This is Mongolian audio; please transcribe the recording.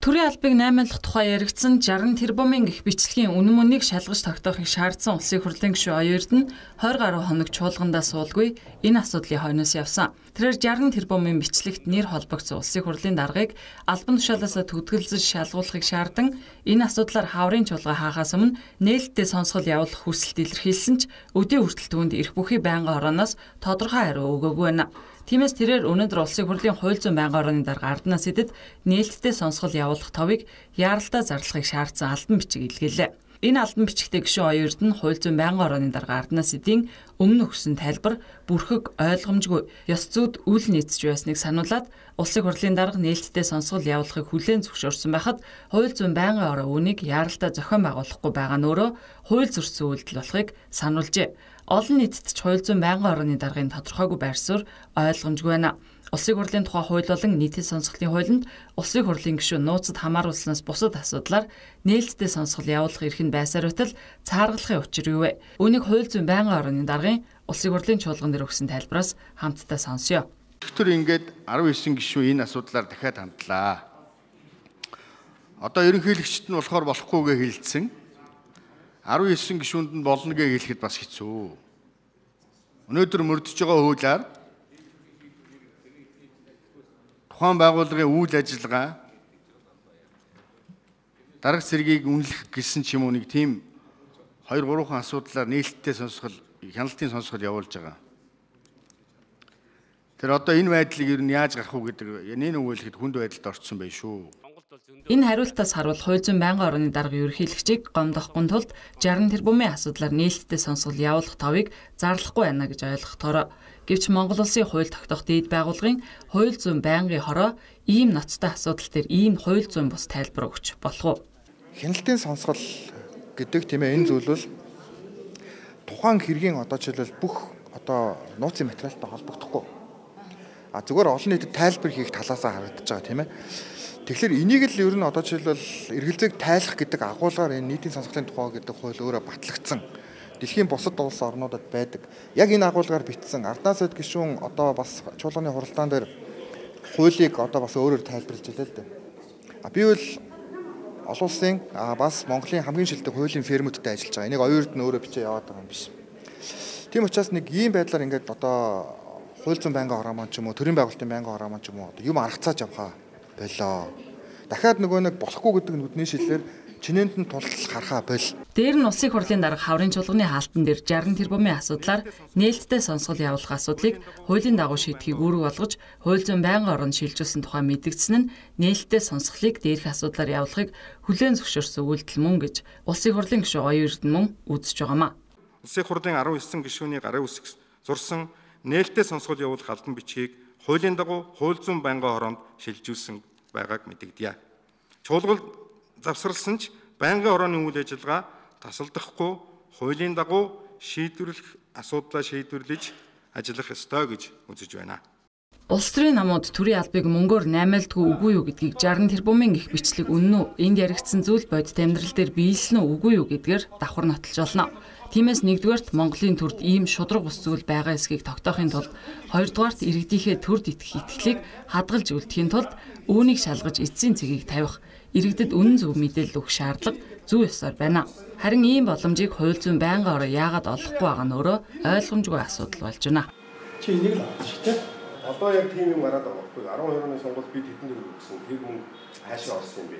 Төрийн албыг наймаалах тухай яригдсан 60 тэрбумын гих бичлэгийн үнэн мөнийг шалгаж тогтоохыг шаардсан улсын хурлын гишүүн оюурд нь 20 гаруй хоног чуулгандаа суулгүй энэ асуудлын хойноос явсан. Тэрээр 60 тэрбумын бичлэгт нэр холбогдсон улсын хурлын даргаыг албан тушаалаас төдгөлзөж шалгуулахыг шаардсан энэ асуудлаар хаврын чуулга хаахаас өмнө нээлттэй сонсгол явуулах хүсэлт илэрхийлсэн ч өдөө хүртэл түүнд эрх бүхий байнгын хорооноос тодорхой хариу өгөөгүй байна. Тиймээс тэрээр өнөөдөр улсын хурлын хууль зүйн байнгын орооны дарга Арднаас идэд нээлттэй сонсгол явуулах товыг яаралтай зарлахыг шаардсан албан бичиг илгээлээ. Энэ албан бичигтээ гишүүн оюурд нь хууль зүйн байнгын орооны дарга Арднаас эдийн өмнө өгсөн тайлбар бүрхэг ойлгомжгүй ёс зүйд үл нийцж байсныг сануулад улсын хурлын дарга нээлттэй сонсгол явуулахыг хүлээн зөвшөөрсөн байхад хууль зүйн байнгын ороо үүнийг яаралтай зохион байгуулахгүй байгаа нь өөрөө хууль зөрчсөн үйлдэл болохыг сануулжээ олон нийтэд ч хууль зүйн байнгын орооны даргын тодорхойгүй байр суурь ойлгомжгүй байна. Улсын хурлын тухай хууль болон нийтийн сонсголын хуулинд улсын хурлын гишүүн нууцад хамааруулснаас бусад асуудлаар нээлттэй сонсгол явуулах эрх нь байсаар байтал цааргалахын учир юу вэ? Үүнийг хууль зүйн байнгын орооны даргын улсын хурлын чуулган дээр өгсөн тайлбараас хамтдаа сонсъё. Доктор ингээд 19 гишүүн энэ асуудлаар дахиад хандлаа. Одоо ерөнхийлөгчд нь болохоор болохгүйгээ хэлсэн. 19 гишүүнд нь болно гэж хэлэхэд бас хэцүү. Өнөөдөр мөрдөж байгаа хуулиар тухайн байгууллагын үйл ажиллагаа дарга цэргийг үнэлэх гэсэн ч юм уу нэг тийм 2 3 хан асуудлаар нээлттэй сонсгол хяналтын сонсгол явуулж байгаа. Тэр одоо энэ байдлыг ер нь яаж гарах уу гэдэг энэ үгэлэхэд хүнд байдалд орцсон байх шүү. Энэ хариултаас харуул хууль зүйн байнгын орны дарга ерөнхийлөгчийг гомдохгүй тулд 60 тэрбумын асуудлаар нээлттэй сонсгол явуулах товыг зарлахгүй байна гэж ойлгохтороо. Гэвч Монгол улсын хууль тогтоох дээд байгууллагын хууль зүйн байнгын хороо ийм ноцтой асуудал дээр ийм хууль зүйн бус тайлбар өгч болох уу? Хяналтын сонсгол гэдэг тийм ээ энэ зүйл бол тухайн хэргийн одоо жишээлбэл бүх одоо нууцын материалтай холбогдохгүй. А зүгээр олон нийтэд тайлбар хийх талаасаа харагдаж байгаа тийм ээ. Тэгэхээр энийг л ер нь одоо жишээлбэл эргэлзээг тайлах гэдэг агуулгаар энэ нийтийн сонсголын тухай гэдэг хууль өөрөө батлагдсан. Дэлхийн бусад улс орнуудад байдаг. Яг энэ агуулгаар бичсэн Арднаас эд гишүүн одоо бас чуулганы хуралдаан дээр хуулийг одоо бас өөрөөр тайлбарлаж илээ л дээ. А би бол олон улсын а бас Монголын хамгийн шилдэг хуулийн фермүүдтэй ажиллаж байгаа. Энийг оюурд нь өөрөө бичээ яваад байгаа юм биш. Тийм учраас нэг ийм байдлаар ингээд одоо хууль зүйн байнгын хороо маань ч юм уу төрийн байгуулалтын байнгын хороо маань ч юм уу юм аргацааж явхаа болоо. Дахиад нөгөө нэг болохгүй гэдэг нүдний шилээр чинээнд нь тултал харахаа бол. Дээр нь улсын хурлын дарга хаврын чуулганы хаалтан дээр 60 тэрбумын асуудлаар нээлттэй сонсгол явуулах асуудлыг хуулийн дагуу шийдэхийг үүрэг болгож хууль зүйн байнгын оронд шилжүүлсэн тухай мэдгдсэн нь нээлттэй сонсголыг дээрх асуудлаар явуулахыг хүлээн зөвшөөрсөн үйлдэл мөн гэж улсын хурлын гишүүн оюун эрдэнэ мөн үзэж байгаамаа. Улсын хурлын 19 гишүүний гарын үсэг зурсан нээлттэй сонсгол явуулах албан бичгийг хуулийн дагуу хууль зүйн байнгын хороонд шилжүүлсэн байгааг мэдэгдэе. Чуулгал завсарласан ч байнгын орооны үйл ажиллагаа тасалдахгүй хуулийн дагуу шийдвэрлэх асуудлаа шийдвэрлэж ажиллах ёстой гэж үзэж байна. Улс төрийн намууд төрийн албыг мөнгөөр наймаалдгүй үгүй юу гэдгийг 60 тэрбумын их бичлэг үнэн үү? Энд яригдсан зүйл бодит амьдрал дээр биелсэн үү үгүй юу гэдгээр давхар нотолж болно. Тиймээс нэгдүгээрт Монголын төрд ийм шудраг ус зүйл байгаа эсгийг тогтоохын тулд хоёрдугаарт иргэдийнхээ төрд итгэх итгэлийг хадгалж үлдэхийн тулд үүнийг шалгаж эцсийн цэгийг тавих, иргэдэд үнэн зөв мэдээлэл өгөх шаардлага зүй ёсоор байна. Харин ийм боломжийг хууль зүйн байнгын ороо яагаад олохгүй байгаа нь өөрөө ойлгомжгүй асуудал болж байна. Чи энийг л шүү дээ одоо яг тийм юм гараад байгаа байхгүй 12 оны сонгуульд бид хэдэн төгрөг өгсөн тэр мөнгө хаашаа орсон юм бэ